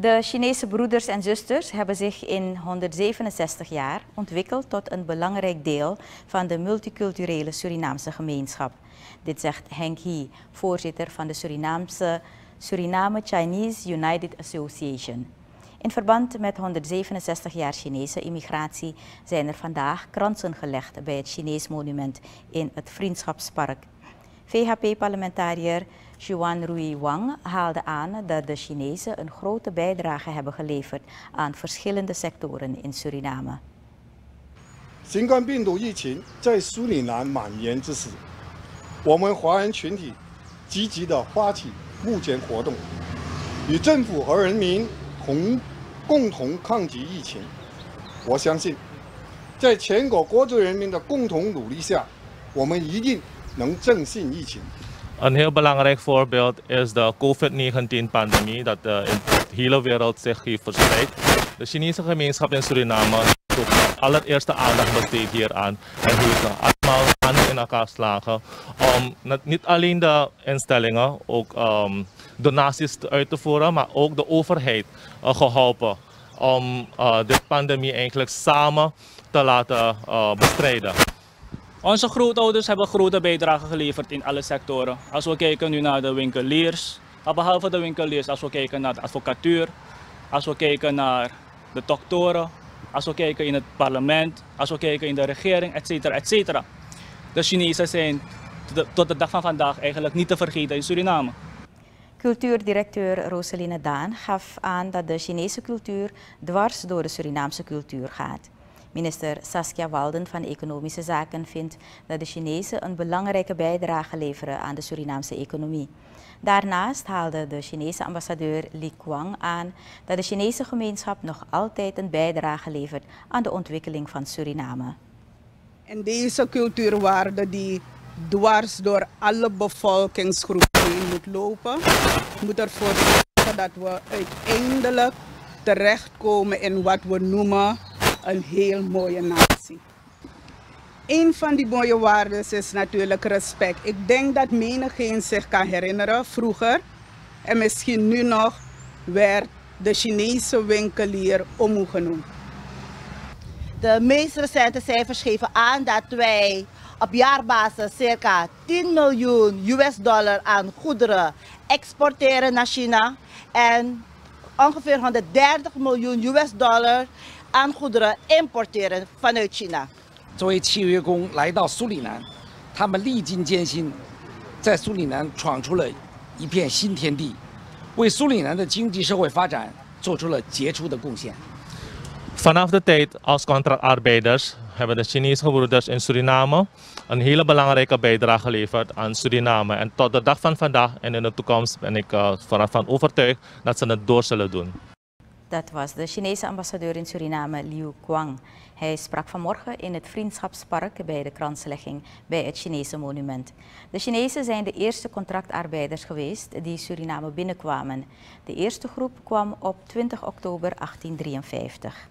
De Chinese broeders en zusters hebben zich in 167 jaar ontwikkeld tot een belangrijk deel van de multiculturele Surinaamse gemeenschap. Dit zegt Henk Hee, voorzitter van de Surinaamse Suriname Chinese United Association. In verband met 167 jaar Chinese immigratie zijn er vandaag kransen gelegd bij het Chinees monument in het Vriendschapspark. VHP-parlementariër Xuan Rui Wang haalde aan dat de Chinezen een grote bijdrage hebben geleverd aan verschillende sectoren in Suriname. 新冠病毒疫情在苏里南蔓延之时，我们华人群体积极地发起募捐活动，与政府和人民同共同抗击疫情。我相信，在全国各族人民的共同努力下，我们一定 能正信疫情。Een heel belangrijk voorbeeld is de COVID-19-pandemie dat uh, in de hele wereld zich heeft verspreid. De Chinese gemeenschap in Suriname heeft ook de allereerste aandacht besteed hieraan en heeft allemaal handen in elkaar slagen om niet alleen de instellingen ook um, donaties uit te voeren, maar ook de overheid uh, geholpen om uh, dit pandemie eigenlijk samen te laten uh, bestrijden. Onze grootouders hebben grote bijdrage geleverd in alle sectoren. Als we kijken nu naar de winkeliers, behalve de winkeliers, als we kijken naar de advocatuur, als we kijken naar de doktoren, als we kijken in het parlement, als we kijken in de regering, etc. etc. De Chinezen zijn tot de dag van vandaag eigenlijk niet te vergeten in Suriname. Cultuurdirecteur Roseline Daan gaf aan dat de Chinese cultuur dwars door de Surinaamse cultuur gaat. Minister Saskia Walden van Economische Zaken vindt dat de Chinezen een belangrijke bijdrage leveren aan de Surinaamse economie. Daarnaast haalde de Chinese ambassadeur Li Kuang aan dat de Chinese gemeenschap nog altijd een bijdrage levert aan de ontwikkeling van Suriname. En deze cultuurwaarde die dwars door alle bevolkingsgroepen moet lopen, moet ervoor zorgen dat we uiteindelijk terechtkomen in wat we noemen een heel mooie natie. Een van die mooie waarden is natuurlijk respect. Ik denk dat menigeen zich kan herinneren vroeger en misschien nu nog werd de Chinese winkelier Omu genoemd. De meest recente cijfers geven aan dat wij op jaarbasis circa 10 miljoen US dollar aan goederen exporteren naar China en ongeveer 130 miljoen US dollar aan goederen importeren vanuit China. 作为契约工来到苏里南，他们历经艰辛，在苏里南闯出了一片新天地，为苏里南的经济社会发展做出了杰出的贡献。Vanaf de tijd als contractarbeiders hebben de Chinese gebroeders in Suriname een hele belangrijke bijdrage geleverd aan Suriname. En tot de dag van vandaag en in de toekomst ben ik uh, van overtuigd dat ze het door zullen doen. Dat was de Chinese ambassadeur in Suriname, Liu Guang. Hij sprak vanmorgen in het Vriendschapspark bij de kranslegging bij het Chinese monument. De Chinezen zijn de eerste contractarbeiders geweest die Suriname binnenkwamen. De eerste groep kwam op 20 oktober 1853.